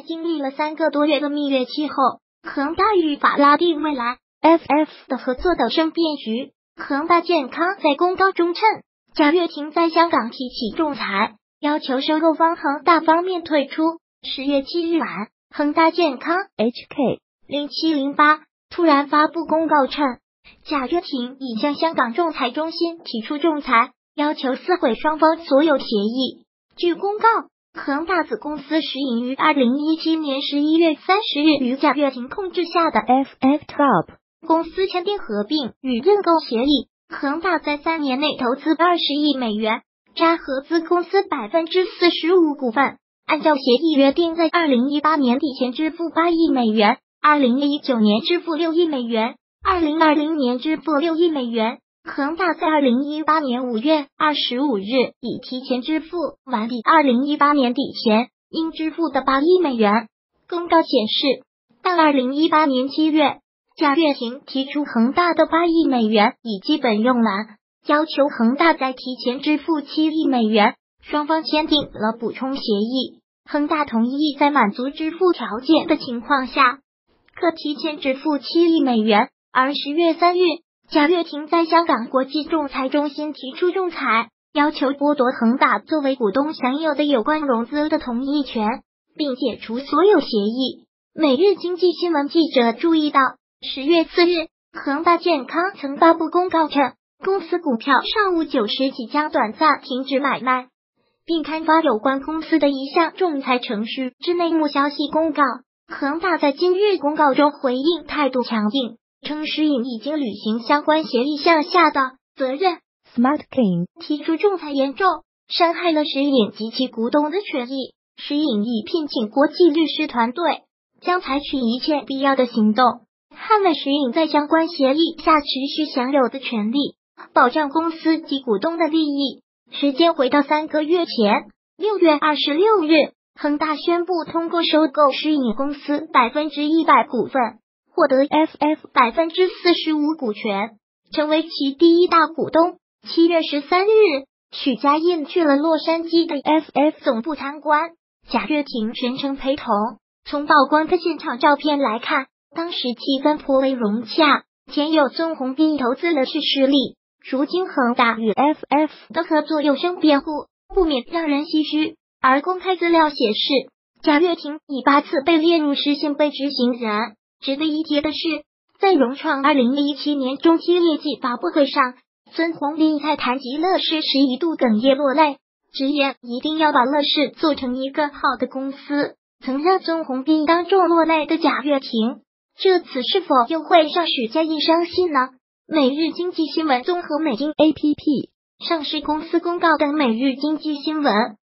经历了三个多月的蜜月期后，恒大与法拉第未来 FF 的合作等生变局。恒大健康在公告中称，贾跃亭在香港提起仲裁，要求收购方恒大方面退出。十月七日晚，恒大健康 HK 零七零八突然发布公告称，贾跃亭已向香港仲裁中心提出仲裁，要求撕毁双方所有协议。据公告，恒大子公司实营于二零一七年十一月三十日与贾跃亭控制下的 FF Top。公司签订合并与认购协议，恒大在三年内投资二十亿美元，占合资公司百分之四十五股份。按照协议约定，在二零一八年底前支付八亿美元，二零一九年支付六亿美元，二零二零年支付六亿美元。恒大在二零一八年五月二十五日已提前支付完抵二零一八年底前应支付的八亿美元。公告显示，到二零一八年七月。贾跃亭提出恒大的八亿美元已基本用完，要求恒大再提前支付七亿美元。双方签订了补充协议，恒大同意在满足支付条件的情况下，可提前支付七亿美元。而十月三日，贾跃亭在香港国际仲裁中心提出仲裁，要求剥夺恒大作为股东享有的有关融资的同意权，并解除所有协议。每日经济新闻记者注意到。十月四日，恒大健康曾发布公告称，公司股票上午九时起将短暂停止买卖，并刊发有关公司的一项仲裁程序之内幕消息公告。恒大在今日公告中回应态度强硬，称石影已经履行相关协议项下的责任。Smart King 提出仲裁严重伤害了石影及其股东的权益，石影已聘请国际律师团队，将采取一切必要的行动。捍卫石影在相关协议下持续享有的权利，保障公司及股东的利益。时间回到三个月前，六月二十六日，恒大宣布通过收购石影公司百分之一百股份，获得 FF 百分之四十五股权，成为其第一大股东。七月十三日，许家印去了洛杉矶的 FF 总部参观，贾跃亭全程陪同。从曝光的现场照片来看。当时气氛颇为融洽，前有孙宏斌投资了是实力，如今恒大与 FF 的合作有声辩护，不免让人唏嘘。而公开资料显示，贾跃亭已八次被列入失信被执行人。值得一提的是，在融创二零一七年中期业绩发布会上，孙宏斌在谈及乐视时一度哽咽落泪，直言一定要把乐视做成一个好的公司。曾让孙宏斌当众落泪的贾跃亭。这次是否又会让许家印伤心呢？每日经济新闻综合美金 A P P 上市公司公告等每日经济新闻。